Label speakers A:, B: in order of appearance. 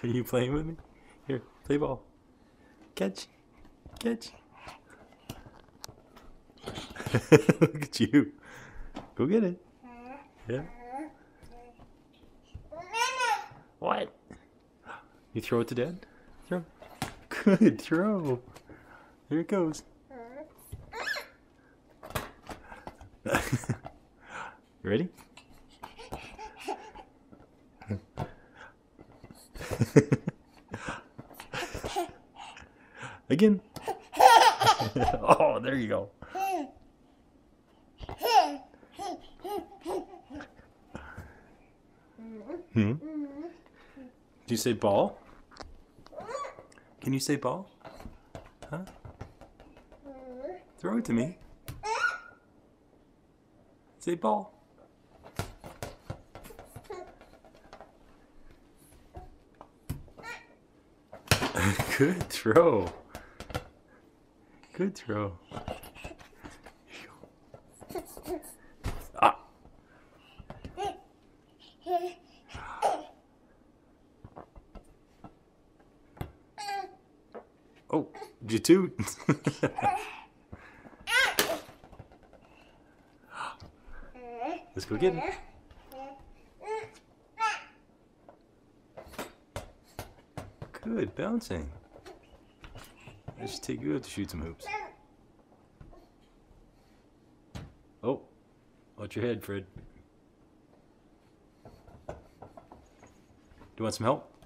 A: Are you playing with me? Here, play ball. Catch. Catch. Look at you. Go get it. Yeah. What? You throw it to dad? Throw. Good throw. Here it goes. you ready? Again. oh, there you go. Hmm? Did you say ball? Can you say ball? Huh? Throw it to me. Say ball. Good throw. Good throw. Ah. Oh, you toot? Let's go get him. Good bouncing. I should take you out to shoot some hoops. Oh, watch your head, Fred. Do you want some help?